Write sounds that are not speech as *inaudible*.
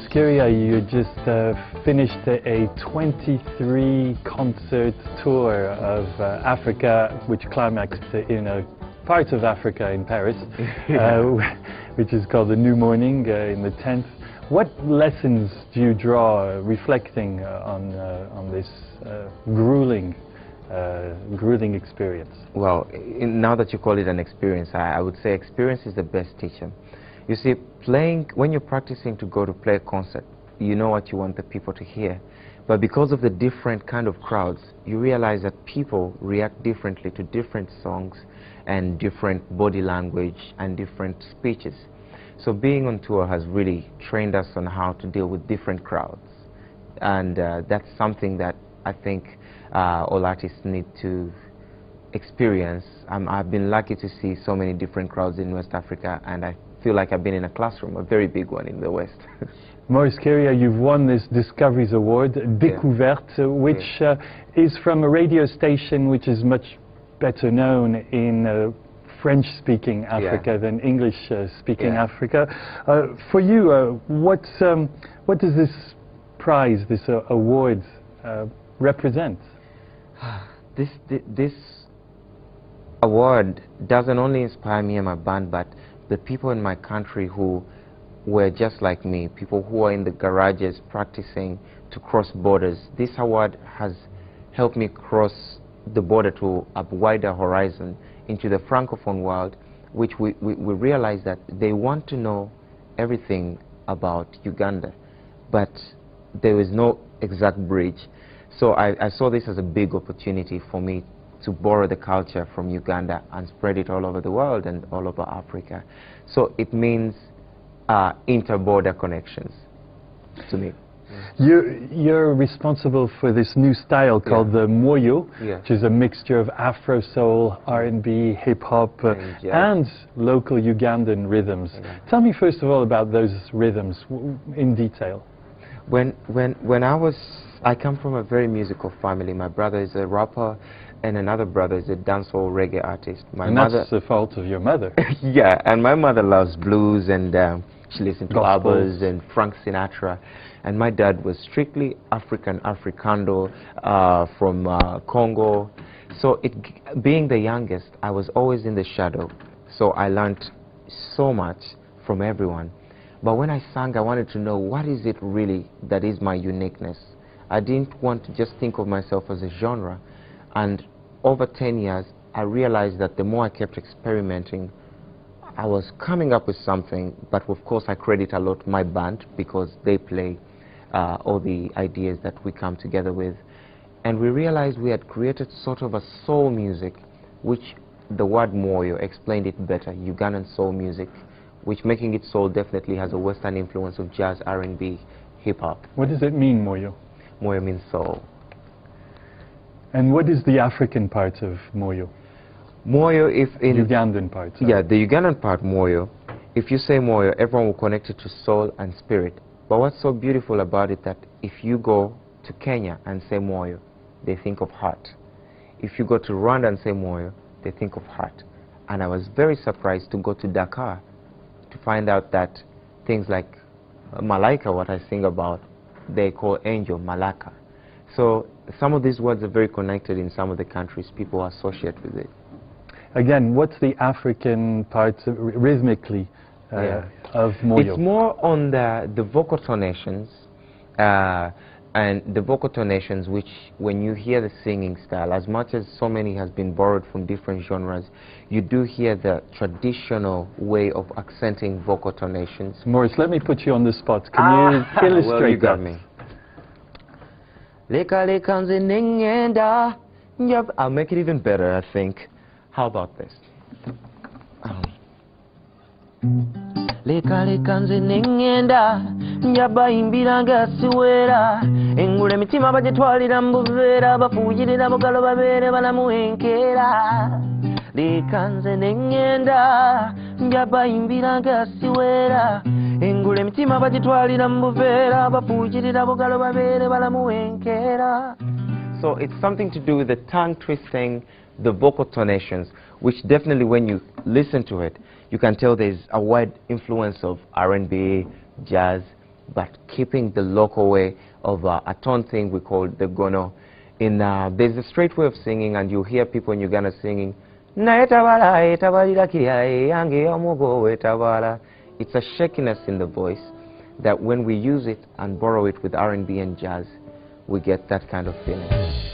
Kirya, you just uh, finished a 23 concert tour of uh, Africa, which climaxed in a part of Africa in Paris, *laughs* uh, which is called the New Morning uh, in the 10th. What lessons do you draw uh, reflecting uh, on, on this grueling, grueling experience? Well, in, now that you call it an experience, I, I would say experience is the best teacher. You see, playing, when you're practicing to go to play a concert, you know what you want the people to hear. But because of the different kind of crowds, you realize that people react differently to different songs and different body language and different speeches. So being on tour has really trained us on how to deal with different crowds. And uh, that's something that I think uh, all artists need to experience. Um, I've been lucky to see so many different crowds in West Africa and I feel like I've been in a classroom, a very big one in the West. *laughs* Maurice Kirya, you've won this Discoveries Award, Découverte, yeah. which yeah. Uh, is from a radio station which is much better known in uh, French-speaking Africa yeah. than English-speaking Africa. Uh, for you, uh, what, um, what does this prize, this uh, award, uh, represent? *sighs* This, this award doesn't only inspire me and my band, but the people in my country who were just like me, people who are in the garages practicing to cross borders. This award has helped me cross the border to a wider horizon into the Francophone world, which we, we, we realize that they want to know everything about Uganda, but there is no exact bridge. So I, I saw this as a big opportunity for me to borrow the culture from Uganda and spread it all over the world and all over Africa. So it means uh, inter-border connections to me. You're, you're, responsible for this new style called yeah. the Moyo, yeah. which is a mixture of Afro soul, R&B, hip hop, uh, and, and, local Ugandan rhythms. Yeah. Tell me first of all about those rhythms in detail. When when when I was, I come from a very musical family. My brother is a rapper, and another brother is a dancehall reggae artist. My and mother, that's the fault of your mother. *laughs* yeah, and my mother loves blues and um, she listens to Abbas and Frank Sinatra. And my dad was strictly African, Africando uh, from uh, Congo. So it, being the youngest, I was always in the shadow. So I learned so much from everyone. But when I sang, I wanted to know what is it really that is my uniqueness. I didn't want to just think of myself as a genre. And over 10 years, I realized that the more I kept experimenting, I was coming up with something, but of course I credit a lot my band because they play uh, all the ideas that we come together with. And we realized we had created sort of a soul music, which the word Moyo explained it better, Ugandan soul music, which making it soul definitely has a Western influence of jazz, R&B, hip-hop. What does it mean, Moyo? Moyo means soul. And what is the African part of Moyo? Moyo, if in... Ugandan part. Sorry. Yeah, the Ugandan part, Moyo. If you say Moyo, everyone will connect it to soul and spirit. But what's so beautiful about it that if you go to Kenya and say Moyo, they think of heart. If you go to Rwanda and say Moyo, they think of heart. And I was very surprised to go to Dakar to find out that things like Malaika, what I sing about, they call angel Malaka. So some of these words are very connected in some of the countries people associate with it. Again, what's the African part rhythmically uh, yeah. of Moyo? It's more on the, the vocal tonations uh, and the vocal tonations which when you hear the singing style, as much as so many has been borrowed from different genres, you do hear the traditional way of accenting vocal tonations. Maurice, let me put you on the spot. Can ah, *laughs* you illustrate well, you got that? me. Nze I'll make it even better, I think. How about this? leka buveera. Bafuuyirira bugalo balamu leka nze buveera. Bafuuyirira bugalo balamu so it's something to do with the tongue twisting the vocal tonations, which definitely when you listen to it, you can tell there's a wide influence of R&B, jazz, but keeping the local way of uh, a tone thing we call the gono. In, uh, there's a straight way of singing, and you hear people in Uganda singing, it's a shakiness in the voice that when we use it and borrow it with R&B and jazz, we get that kind of feeling.